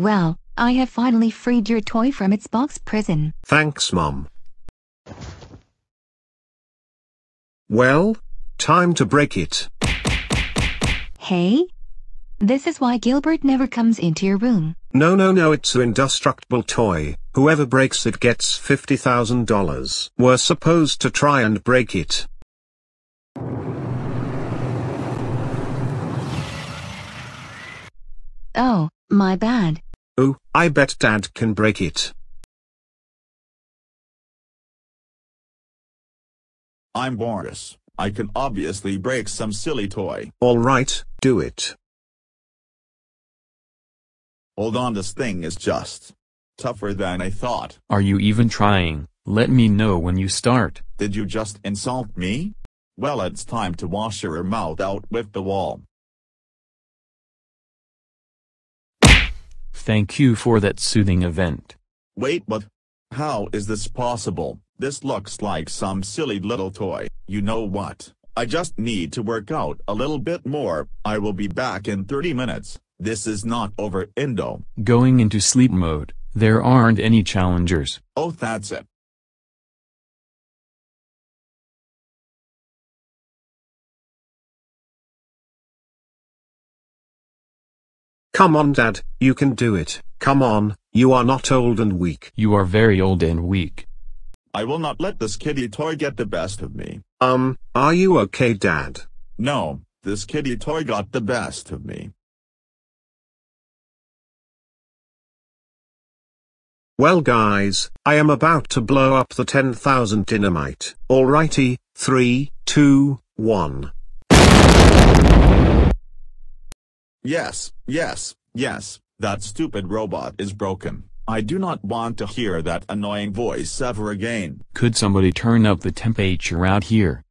Well, I have finally freed your toy from its box prison. Thanks, Mom. Well, time to break it. Hey? This is why Gilbert never comes into your room. No, no, no, it's an indestructible toy. Whoever breaks it gets $50,000. We're supposed to try and break it. Oh, my bad. Oh, I bet Dad can break it. I'm Boris. I can obviously break some silly toy. Alright, do it. Hold on this thing is just tougher than I thought. Are you even trying? Let me know when you start. Did you just insult me? Well it's time to wash your mouth out with the wall. Thank you for that soothing event. Wait but, how is this possible? This looks like some silly little toy. You know what? I just need to work out a little bit more. I will be back in 30 minutes. This is not over Indo. Going into sleep mode, there aren't any challengers. Oh that's it. Come on Dad, you can do it. Come on, you are not old and weak. You are very old and weak. I will not let this kitty toy get the best of me. Um, are you okay Dad? No, this kitty toy got the best of me. Well guys, I am about to blow up the 10,000 dynamite. Alrighty, 3, 2, 1. Yes, yes, yes, that stupid robot is broken. I do not want to hear that annoying voice ever again. Could somebody turn up the temperature out here?